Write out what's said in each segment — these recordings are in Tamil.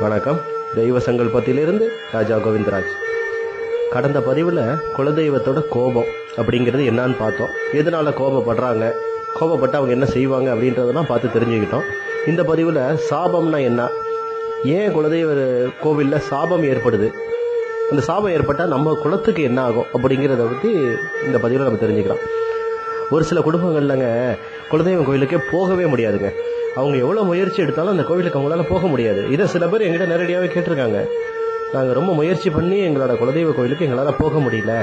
வணக்கம். தெய்வ சங்கல்பத்திலிருந்து ராஜா கோவிந்தராஜ். கடந்த பதிவில் குலதெய்வத்தோட கோபம் அப்படிங்கிறது என்னான்னு பார்த்தோம். எதனால் கோபப்படுறாங்க? கோபப்பட்டு அவங்க என்ன செய்வாங்க அப்படின்றதெல்லாம் பார்த்து தெரிஞ்சுக்கிட்டோம். இந்த பதிவில் சாபம்னா என்ன? ஏன் குலதெய்வ கோவிலில் சாபம் ஏற்படுது? அந்த சாபம் ஏற்பட்டால் நம்ம குலத்துக்கு என்ன ஆகும் அப்படிங்கிறத பற்றி இந்த பதிவில் நம்ம தெரிஞ்சுக்கலாம் ஒரு சில குடும்பங்கள்லங்க குலதெய்வம் கோயிலுக்கே போகவே முடியாதுங்க. அவங்க எவ்வளோ முயற்சி எடுத்தாலும் அந்த கோவிலுக்கு அவங்களால போக முடியாது. இதை சில பேர் எங்கிட்ட நேரடியாகவே கேட்டிருக்காங்க. நாங்கள் ரொம்ப முயற்சி பண்ணி எங்களோட குலதெய்வ கோவிலுக்கு எங்களால் போக முடியல.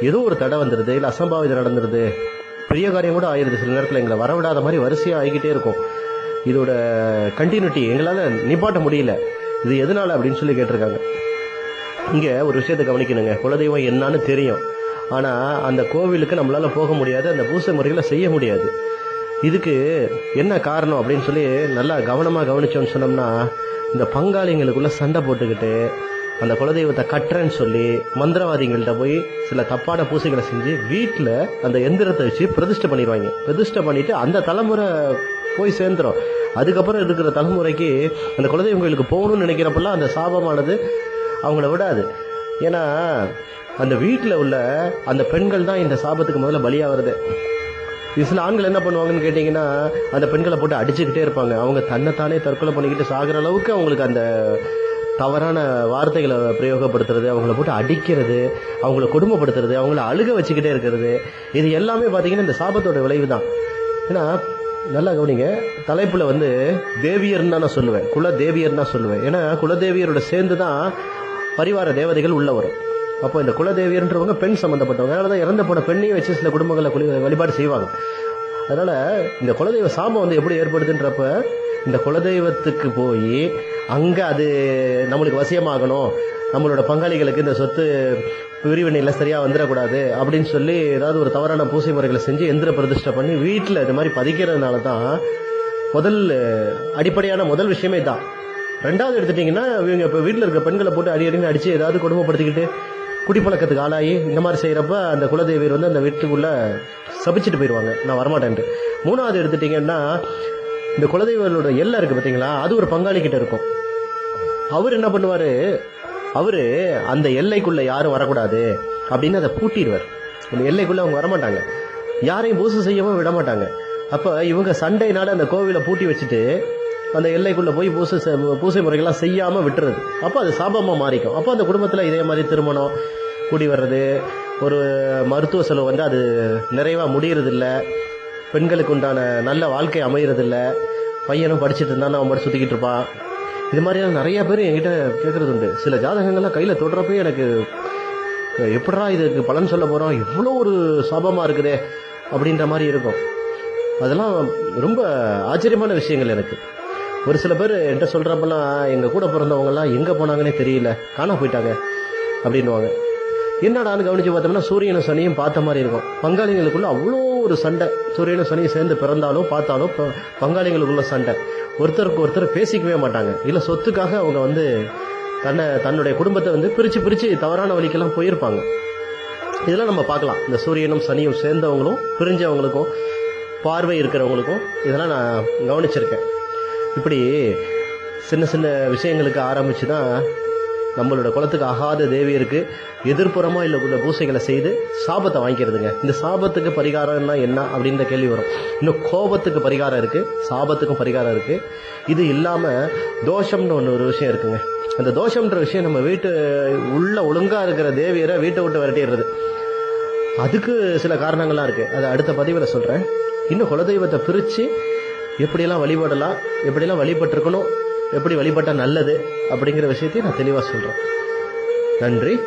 ஏதோ ஒரு தடை வந்துடுது இல்லை அசம்பாவிதம் நடந்துருது. பெரிய காரியம் கூட ஆயிடுது சில நேரத்தில் எங்களை வரவிடாத மாதிரி வரிசையாக ஆகிக்கிட்டே இருக்கும். இதோட கண்டினியூட்டி எங்களால் நிப்பாட்ட முடியல. இது எதனால அப்படின்னு சொல்லி கேட்டிருக்காங்க. இங்கே ஒரு விஷயத்தை கவனிக்கணுங்க. குலதெய்வம் என்னன்னு தெரியும். ஆனால் அந்த கோவிலுக்கு நம்மளால் போக முடியாது. அந்த பூசை முறைகளை செய்ய முடியாது. இதுக்கு என்ன காரணம் அப்படின்னு சொல்லி நல்லா கவனமாக கவனிச்சோன்னு சொன்னோம்னா இந்த பங்காளிங்களுக்குள்ள சண்டை போட்டுக்கிட்டு அந்த குலதெய்வத்தை கட்டுறேன்னு சொல்லி மந்திரவாதிகள்கிட்ட போய் சில தப்பான பூசைகளை செஞ்சு வீட்டில் அந்த எந்திரத்தை வச்சு பிரதிஷ்டை பண்ணிடுவாங்க. பிரதிஷ்டை பண்ணிட்டு அந்த தலைமுறை போய் சேர்ந்துரும். அதுக்கப்புறம் இருக்கிற தலைமுறைக்கு அந்த குலதெய்வம் கோயிலுக்கு போகணும்னு நினைக்கிறப்பெல்லாம் அந்த சாபமானது அவங்கள விடாது. ஏன்னா அந்த வீட்டில் உள்ள அந்த பெண்கள் தான் இந்த சாபத்துக்கு முதல்ல பலியாகிறது சில ஆண்கள் என்ன பண்ணுவாங்கன்னு கேட்டிங்கன்னா அந்த பெண்களை போட்டு அடிச்சுக்கிட்டே இருப்பாங்க. அவங்க தன்னைத்தானே தற்கொலை பண்ணிக்கிட்டு சாகிற அளவுக்கு அவங்களுக்கு அந்த தவறான வார்த்தைகளை பிரயோகப்படுத்துறது அவங்கள போட்டு அடிக்கிறது அவங்கள கொடுமைப்படுத்துறது அவங்கள அழுக வச்சுக்கிட்டே இருக்கிறது. இது எல்லாமே பார்த்தீங்கன்னா இந்த சாபத்தோட விளைவு தான் ஏன்னா நல்லா கவனிங்க தலைப்பில் வந்து தேவியர்னு தான் நான் சொல்லுவேன். குல தேவியர்னு தான் சொல்லுவேன். ஏன்னா குலதேவியரோட சேர்ந்து தான் பரிவார தேவதைகள் உள்ள வரும். அப்போ இந்த குலதேவியர்ன்றவங்க பெண் சம்மந்தப்பட்டவங்க அதனால தான் இறந்து போன பெண்ணையும் வச்சு சில குடும்பங்களை குளி வழிபாடு செய்வாங்க. அதனால் இந்த குலதெய்வ சாபம் வந்து எப்படி ஏற்படுதுன்றப்ப இந்த குலதெய்வத்துக்கு போய் அங்கே அது நம்மளுக்கு வசியமாகணும். நம்மளோட பங்காளிகளுக்கு இந்த சொத்து பிரிவினையில் சரியாக வந்துடக்கூடாது அப்படின்னு சொல்லி ஏதாவது ஒரு தவறான பூசை முறைகளை செஞ்சு எந்திர பிரதிஷ்டை பண்ணி வீட்டில் இது மாதிரி பதிக்கிறதுனால தான் முதல் அடிப்படையான முதல் விஷயமே தான் ரெண்டாவது எடுத்துட்டிங்கன்னா இவங்க இப்போ வீட்டில் இருக்க பெண்களை போட்டு அடி அடின்னு அடித்து ஏதாவது கொடுமைப்படுத்திக்கிட்டு குடிப்பழக்கத்துக்கு ஆளாகி இந்த மாதிரி செய்கிறப்ப அந்த குலதெய்வர் வந்து அந்த வீட்டுக்குள்ளே சபிச்சுட்டு போயிடுவாங்க நான் வரமாட்டேன்ட்டு. மூணாவது எடுத்துட்டிங்கன்னா இந்த குலதெய்வங்களோட எல்லை இருக்குது பார்த்தீங்களா அது ஒரு பங்காளிக்கிட்ட இருக்கும். அவர் என்ன பண்ணுவார்? அவர் அந்த எல்லைக்குள்ளே யாரும் வரக்கூடாது அப்படின்னு அதை பூட்டிடுவார். அந்த எல்லைக்குள்ளே அவங்க வரமாட்டாங்க. யாரையும் பூசை செய்யவும் விட மாட்டாங்க அப்போ இவங்க சண்டைனால அந்த கோவிலை பூட்டி வச்சுட்டு அந்த எல்லைக்குள்ளே போய் பூசை செ- பூசை முறைகள்லாம் செய்யாமல் விட்டுறது. அப்போ அது சாபமாக மாறிக்கும். அப்போ அந்த குடும்பத்தில் இதே மாதிரி திருமணம் கூடி வர்றது ஒரு மருத்துவ செலவு வந்து அது நிறைவாக முடியறதில்ல. பெண்களுக்கு உண்டான நல்ல வாழ்க்கை அமையறதில்ல. பையனும் படிச்சுட்டு இருந்தான் அவன் மட்டும் சுற்றிக்கிட்டு இருப்பான். இது மாதிரியான நிறைய பேர் என்கிட்ட கேட்குறது உண்டு. சில ஜாதகங்கள்லாம் கையில் தொடுறப்பே எனக்கு எப்படா இதுக்கு பலன் சொல்ல போகிறோம் இவ்வளோ ஒரு சாபமாக இருக்குதே அப்படின்ற மாதிரி இருக்கும். அதெல்லாம் ரொம்ப ஆச்சரியமான விஷயங்கள் எனக்கு. ஒரு சில பேர் என்கிட்ட சொல்கிறப்பெல்லாம் எங்கள் கூட பிறந்தவங்கலாம் எங்கே போனாங்கன்னே தெரியல. காணா போயிட்டாங்க. அப்படின்னுவாங்க. என்னடான்னு கவனித்து பார்த்தோம்னா சூரியனும் சனியும் பார்த்த மாதிரி இருக்கும். பங்காளிகளுக்குள்ள அவ்வளோ ஒரு சண்டை. சூரியனும் சனியும் சேர்ந்து பிறந்தாலும் பார்த்தாலும் ப- சண்டை. ஒருத்தருக்கு ஒருத்தர் பேசிக்கவே மாட்டாங்க. இல்லை சொத்துக்காக அவங்க வந்து தன்னை தன்னுடைய குடும்பத்தை வந்து பிரித்து பிரித்து தவறான வழிக்கெல்லாம் போயிருப்பாங்க. இதெல்லாம் நம்ம பார்க்கலாம். இந்த சூரியனும் சனியும் சேர்ந்தவங்களும் பிரிஞ்சவங்களுக்கும் பார்வை இருக்கிறவங்களுக்கும் இதெல்லாம் நான் கவனிச்சிருக்கேன். இப்படி சின்ன சின்ன விஷயங்களுக்கு ஆரம்பித்து தான் நம்மளோட குளத்துக்கு ஆகாத தேவியருக்கு எதிர்ப்புறமா இல்லை உள்ள பூசைகளை செய்து சாபத்தை வாங்கிக்கிறதுங்க. இந்த சாபத்துக்கு பரிகாரம்னா என்ன அப்படின்ற கேள்வி வரும். இன்னும் கோபத்துக்கு பரிகாரம் இருக்குது சாபத்துக்கும் பரிகாரம் இருக்குது இது இல்லாமல் தோஷம்னு ஒன்று ஒரு விஷயம் இருக்குங்க. அந்த தோஷம்ன்ற விஷயம் நம்ம வீட்டு உள்ள ஒழுங்காக இருக்கிற தேவியரை வீட்டை விட்டு விரட்டிடுறது. அதுக்கு சில காரணங்கள்லாம் இருக்குது அதை அடுத்த பதிவில் சொல்கிறேன் இன்னும் குலதெய்வத்தை பிரித்து எப்படியெல்லாம் வழிபடலாம் எப்படியெல்லாம் வழிபட்டிருக்கணும் எப்படி வழிபட்டால் நல்லது அப்படிங்கிற விஷயத்தையும் நான் தெளிவாக சொல்கிறேன் நன்றி.